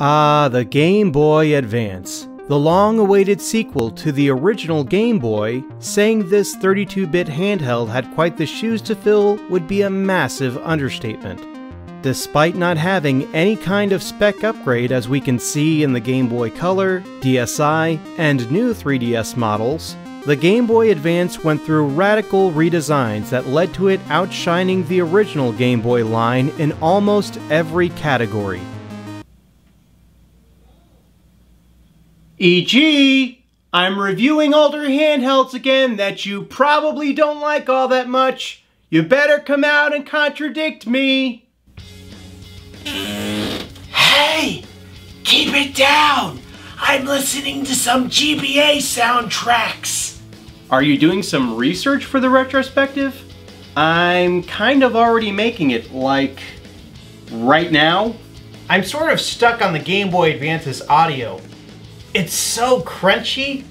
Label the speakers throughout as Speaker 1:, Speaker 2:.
Speaker 1: Ah, the Game Boy Advance. The long awaited sequel to the original Game Boy, saying this 32 bit handheld had quite the shoes to fill would be a massive understatement. Despite not having any kind of spec upgrade as we can see in the Game Boy Color, DSi, and new 3DS models, the Game Boy Advance went through radical redesigns that led to it outshining the original Game Boy line in almost every category. E.g., I'm reviewing older handhelds again that you probably don't like all that much. You better come out and contradict me.
Speaker 2: Hey! Keep it down! I'm listening to some GBA soundtracks!
Speaker 1: Are you doing some research for the retrospective? I'm kind of already making it, like, right now. I'm sort of stuck on the Game Boy Advance's audio. It's so crunchy.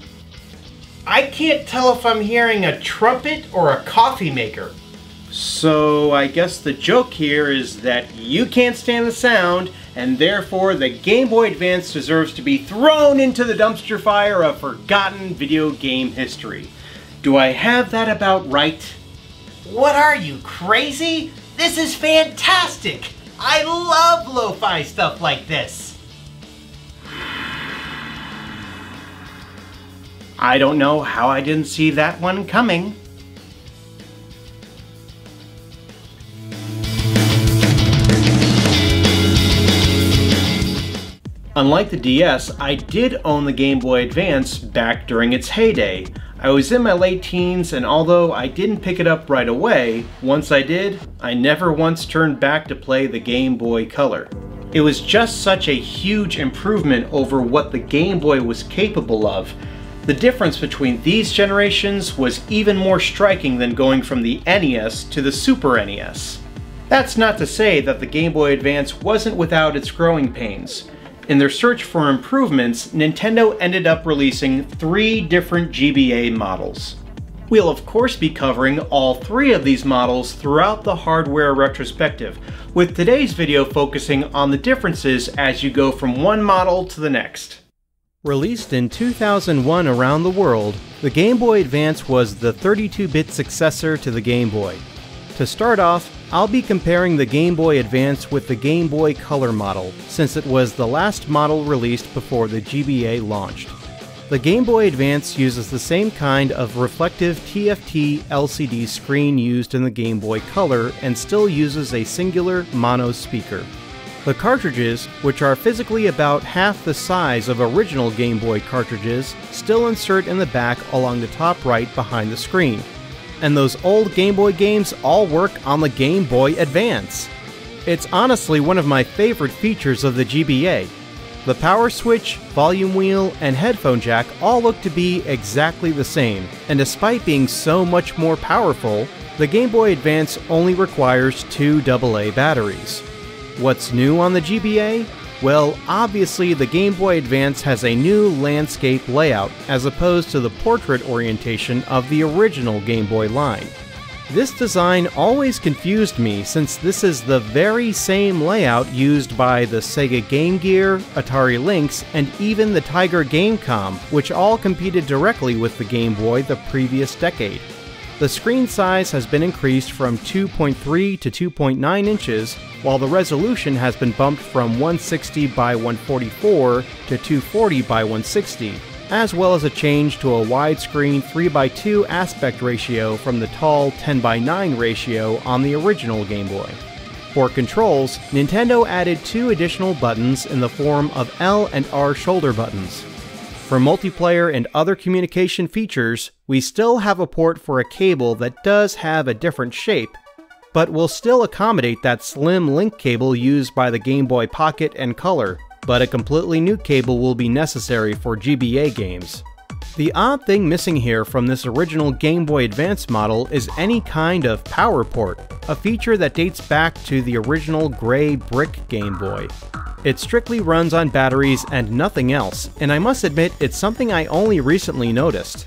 Speaker 1: I can't tell if I'm hearing a trumpet or a coffee maker. So I guess the joke here is that you can't stand the sound, and therefore the Game Boy Advance deserves to be thrown into the dumpster fire of forgotten video game history. Do I have that about right?
Speaker 2: What are you, crazy? This is fantastic! I love lo-fi stuff like this!
Speaker 1: I don't know how I didn't see that one coming. Unlike the DS, I did own the Game Boy Advance back during its heyday. I was in my late teens, and although I didn't pick it up right away, once I did, I never once turned back to play the Game Boy Color. It was just such a huge improvement over what the Game Boy was capable of, the difference between these generations was even more striking than going from the NES to the Super NES. That's not to say that the Game Boy Advance wasn't without its growing pains. In their search for improvements, Nintendo ended up releasing three different GBA models. We'll of course be covering all three of these models throughout the hardware retrospective, with today's video focusing on the differences as you go from one model to the next. Released in 2001 around the world, the Game Boy Advance was the 32-bit successor to the Game Boy. To start off, I'll be comparing the Game Boy Advance with the Game Boy Color model, since it was the last model released before the GBA launched. The Game Boy Advance uses the same kind of reflective TFT LCD screen used in the Game Boy Color and still uses a singular mono speaker. The cartridges, which are physically about half the size of original Game Boy cartridges, still insert in the back along the top right behind the screen. And those old Game Boy games all work on the Game Boy Advance. It's honestly one of my favorite features of the GBA. The power switch, volume wheel, and headphone jack all look to be exactly the same, and despite being so much more powerful, the Game Boy Advance only requires two AA batteries. What's new on the GBA? Well, obviously the Game Boy Advance has a new landscape layout as opposed to the portrait orientation of the original Game Boy line. This design always confused me since this is the very same layout used by the Sega Game Gear, Atari Lynx, and even the Tiger Gamecom, which all competed directly with the Game Boy the previous decade. The screen size has been increased from 2.3 to 2.9 inches, while the resolution has been bumped from 160 by 144 to 240 by 160, as well as a change to a widescreen 3x2 aspect ratio from the tall 10x9 ratio on the original Game Boy. For controls, Nintendo added two additional buttons in the form of L and R shoulder buttons, for multiplayer and other communication features, we still have a port for a cable that does have a different shape, but will still accommodate that slim link cable used by the Game Boy Pocket and Color, but a completely new cable will be necessary for GBA games. The odd thing missing here from this original Game Boy Advance model is any kind of power port, a feature that dates back to the original gray brick Game Boy. It strictly runs on batteries and nothing else, and I must admit it's something I only recently noticed.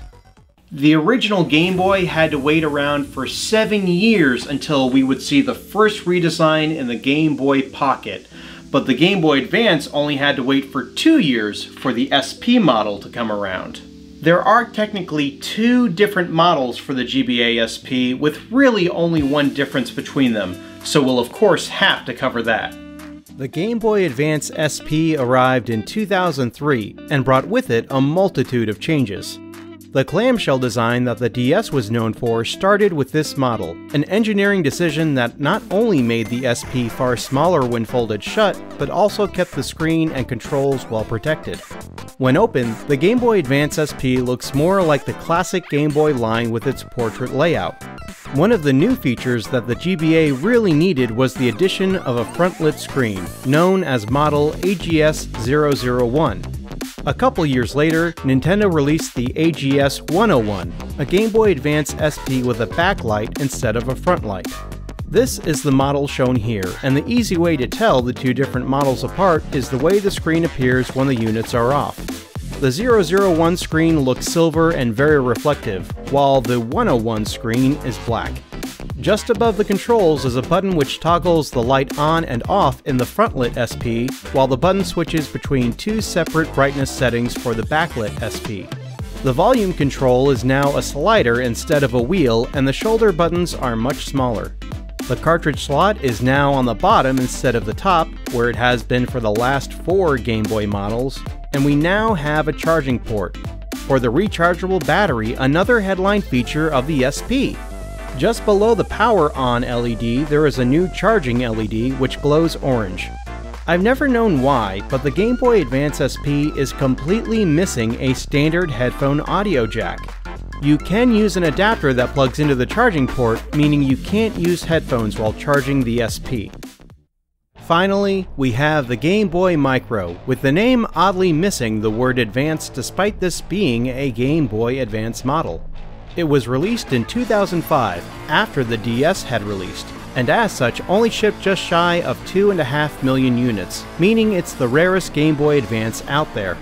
Speaker 1: The original Game Boy had to wait around for seven years until we would see the first redesign in the Game Boy Pocket. but the Game Boy Advance only had to wait for two years for the SP model to come around. There are technically two different models for the GBA SP with really only one difference between them, so we'll of course have to cover that. The Game Boy Advance SP arrived in 2003 and brought with it a multitude of changes. The clamshell design that the DS was known for started with this model, an engineering decision that not only made the SP far smaller when folded shut, but also kept the screen and controls well protected. When open, the Game Boy Advance SP looks more like the classic Game Boy line with its portrait layout. One of the new features that the GBA really needed was the addition of a front-lit screen, known as model AGS-001, a couple years later, Nintendo released the AGS 101, a Game Boy Advance SP with a backlight instead of a front light. This is the model shown here, and the easy way to tell the two different models apart is the way the screen appears when the units are off. The 001 screen looks silver and very reflective, while the 101 screen is black. Just above the controls is a button which toggles the light on and off in the frontlit SP, while the button switches between two separate brightness settings for the backlit SP. The volume control is now a slider instead of a wheel, and the shoulder buttons are much smaller. The cartridge slot is now on the bottom instead of the top, where it has been for the last four Game Boy models, and we now have a charging port. For the rechargeable battery, another headline feature of the SP. Just below the power on LED, there is a new charging LED which glows orange. I've never known why, but the Game Boy Advance SP is completely missing a standard headphone audio jack. You can use an adapter that plugs into the charging port, meaning you can't use headphones while charging the SP. Finally, we have the Game Boy Micro, with the name oddly missing the word Advance despite this being a Game Boy Advance model. It was released in 2005, after the DS had released, and as such only shipped just shy of 2.5 million units, meaning it's the rarest Game Boy Advance out there.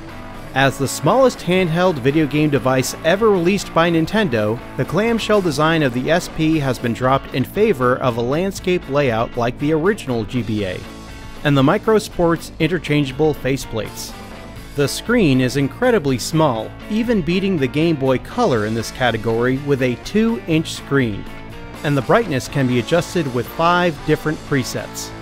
Speaker 1: As the smallest handheld video game device ever released by Nintendo, the clamshell design of the SP has been dropped in favor of a landscape layout like the original GBA, and the Micro sports interchangeable faceplates. The screen is incredibly small, even beating the Game Boy Color in this category with a 2-inch screen, and the brightness can be adjusted with 5 different presets.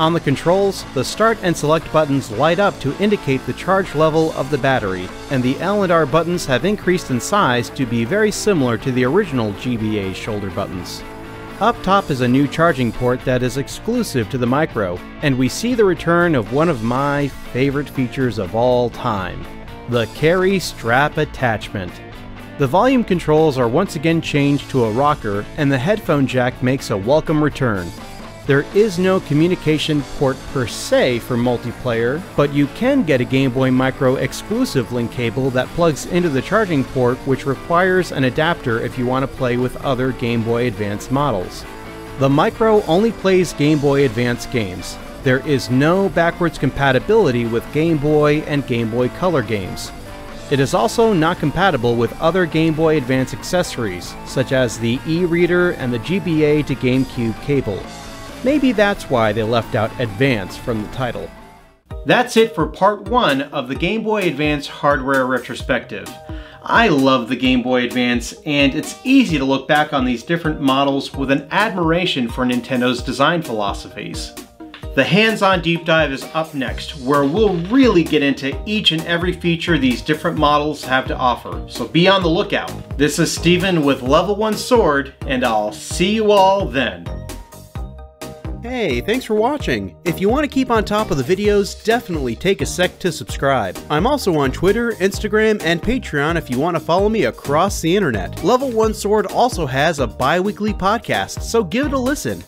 Speaker 1: On the controls, the start and select buttons light up to indicate the charge level of the battery, and the L and R buttons have increased in size to be very similar to the original GBA shoulder buttons. Up top is a new charging port that is exclusive to the Micro, and we see the return of one of my favorite features of all time, the carry strap attachment. The volume controls are once again changed to a rocker, and the headphone jack makes a welcome return, there is no communication port per se for multiplayer, but you can get a Game Boy Micro exclusive link cable that plugs into the charging port which requires an adapter if you want to play with other Game Boy Advance models. The Micro only plays Game Boy Advance games. There is no backwards compatibility with Game Boy and Game Boy Color games. It is also not compatible with other Game Boy Advance accessories, such as the e-reader and the GBA to GameCube cable. Maybe that's why they left out Advance from the title. That's it for part one of the Game Boy Advance hardware retrospective. I love the Game Boy Advance, and it's easy to look back on these different models with an admiration for Nintendo's design philosophies. The hands-on deep dive is up next, where we'll really get into each and every feature these different models have to offer, so be on the lookout. This is Steven with Level 1 Sword, and I'll see you all then. Hey, thanks for watching! If you want to keep on top of the videos, definitely take a sec to subscribe. I'm also on Twitter, Instagram, and Patreon if you want to follow me across the internet. Level 1 Sword also has a bi-weekly podcast, so give it a listen.